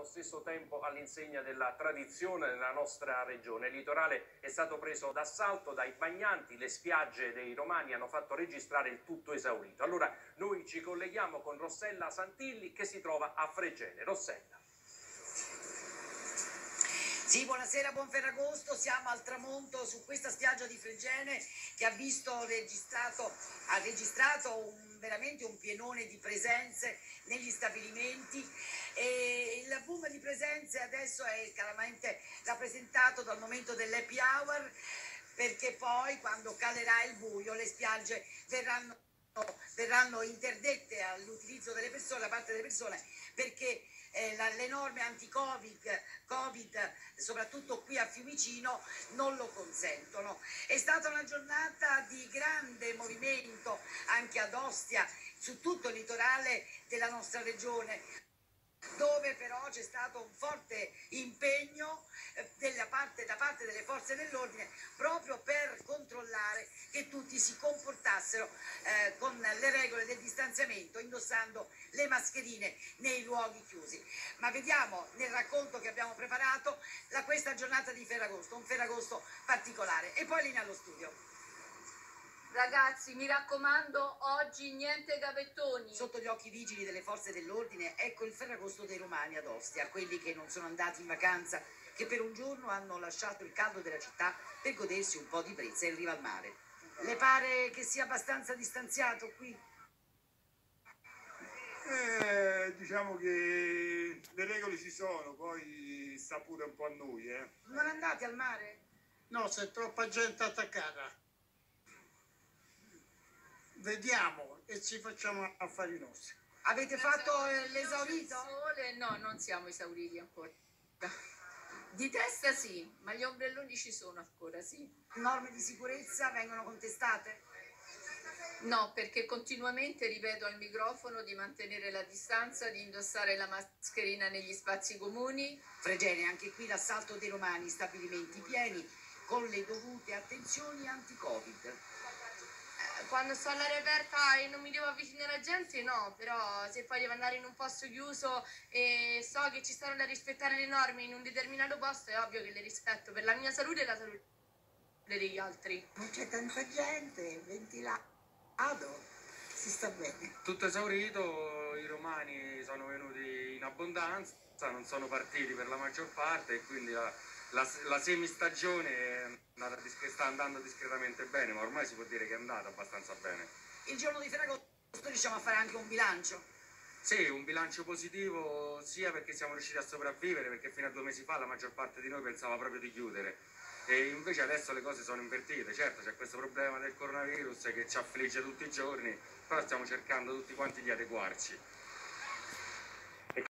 allo stesso tempo all'insegna della tradizione nella nostra regione. Il litorale è stato preso d'assalto dai bagnanti, le spiagge dei romani hanno fatto registrare il tutto esaurito. Allora noi ci colleghiamo con Rossella Santilli che si trova a Fregene. Rossella. Sì, buonasera, buon Ferragosto, siamo al tramonto su questa spiaggia di Fregene che ha visto registrato, ha registrato un, veramente un pienone di presenze negli stabilimenti. E il boom di presenze adesso è chiaramente rappresentato dal momento dell'happy hour perché poi quando calerà il buio le spiagge verranno verranno interdette all'utilizzo delle persone, da parte delle persone, perché eh, la, le norme anti-Covid, COVID, soprattutto qui a Fiumicino, non lo consentono. È stata una giornata di grande movimento anche ad Ostia, su tutto il litorale della nostra regione dove però c'è stato un forte impegno eh, parte, da parte delle forze dell'ordine proprio per controllare che tutti si comportassero eh, con le regole del distanziamento, indossando le mascherine nei luoghi chiusi. Ma vediamo nel racconto che abbiamo preparato la, questa giornata di Ferragosto, un Ferragosto particolare. E poi linea allo studio. Ragazzi, mi raccomando, oggi niente gavettoni. Sotto gli occhi vigili delle forze dell'ordine, ecco il Ferragosto dei Romani ad Ostia, quelli che non sono andati in vacanza, che per un giorno hanno lasciato il caldo della città per godersi un po' di brezza in riva al mare. Le pare che sia abbastanza distanziato qui? Eh, diciamo che le regole ci sono, poi sta pure un po' a noi. Eh. Non andate al mare? No, c'è troppa gente attaccata vediamo e ci facciamo affari nostri. Avete fatto l'esaurito? No, non siamo esauriti ancora. Di testa sì, ma gli ombrelloni ci sono ancora, sì. Norme di sicurezza vengono contestate? No, perché continuamente ripeto al microfono di mantenere la distanza, di indossare la mascherina negli spazi comuni. Fregene, anche qui l'assalto dei romani, stabilimenti pieni, con le dovute attenzioni anti-Covid quando sto all'aria aperta e non mi devo avvicinare alla gente, no, però se poi devo andare in un posto chiuso e so che ci stanno da rispettare le norme in un determinato posto, è ovvio che le rispetto per la mia salute e la salute degli altri. Non c'è tanta gente, ventilato, si sta bene. Tutto esaurito, i romani sono venuti in abbondanza, non sono partiti per la maggior parte e quindi la, la, la semistagione sta andando discretamente bene, ma ormai si può dire che è andata abbastanza bene. Il giorno di Ferragosto riusciamo a fare anche un bilancio? Sì, un bilancio positivo sia perché siamo riusciti a sopravvivere, perché fino a due mesi fa la maggior parte di noi pensava proprio di chiudere. E invece adesso le cose sono invertite, certo c'è questo problema del coronavirus che ci affligge tutti i giorni, però stiamo cercando tutti quanti di adeguarci.